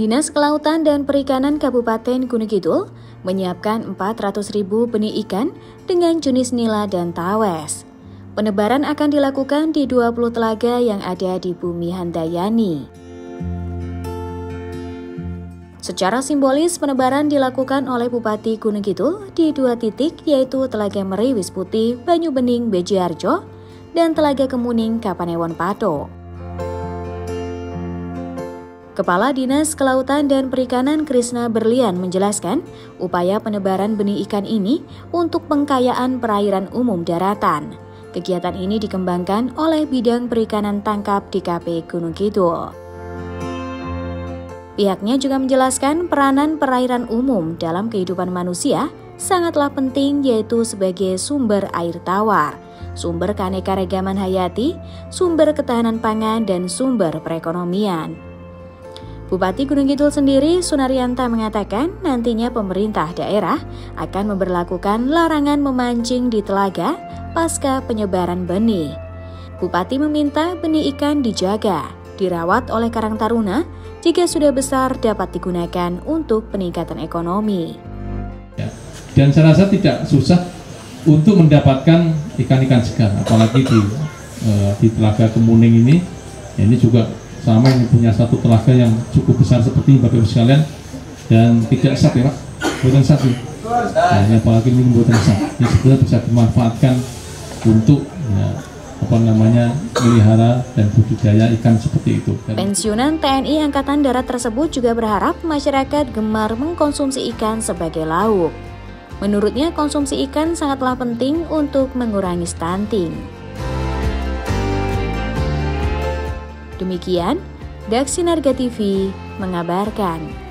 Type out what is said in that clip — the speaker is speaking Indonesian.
Dinas Kelautan dan Perikanan Kabupaten Gunung Kidul menyiapkan 400 ribu benih ikan dengan jenis nila dan tawes. Penebaran akan dilakukan di 20 telaga yang ada di bumi Handayani. Secara simbolis, penebaran dilakukan oleh Bupati Gunung Kidul di dua titik yaitu Telaga Meriwis Putih, Banyu Bening, Bejiarjo, dan Telaga Kemuning, Kapanewon Pato. Kepala Dinas Kelautan dan Perikanan Krisna Berlian menjelaskan, upaya penebaran benih ikan ini untuk pengkayaan perairan umum daratan. Kegiatan ini dikembangkan oleh Bidang Perikanan Tangkap DKP Gunung Kidul. Pihaknya juga menjelaskan peranan perairan umum dalam kehidupan manusia sangatlah penting yaitu sebagai sumber air tawar, sumber keanekaragaman hayati, sumber ketahanan pangan, dan sumber perekonomian. Bupati Gunung Kidul sendiri, Sunarianta mengatakan nantinya pemerintah daerah akan memperlakukan larangan memancing di telaga pasca penyebaran benih. Bupati meminta benih ikan dijaga, dirawat oleh Karang Taruna, jika sudah besar dapat digunakan untuk peningkatan ekonomi. Ya. Dan saya rasa tidak susah untuk mendapatkan ikan-ikan segar, apalagi di, uh, di telaga Kemuning ini. Ya, ini juga sama ini punya satu telaga yang cukup besar seperti ini Bapak Ibu sekalian dan tidak sat ya Pak, buatan sat ya. Nah, apalagi ini buatan sat, ini sebenarnya bisa dimanfaatkan untuk ya, apa namanya melihara dan budidaya ikan seperti itu. Pensiunan TNI Angkatan Darat tersebut juga berharap masyarakat gemar mengkonsumsi ikan sebagai lauk. Menurutnya konsumsi ikan sangatlah penting untuk mengurangi stunting. Demikian, Daksi Narga TV mengabarkan.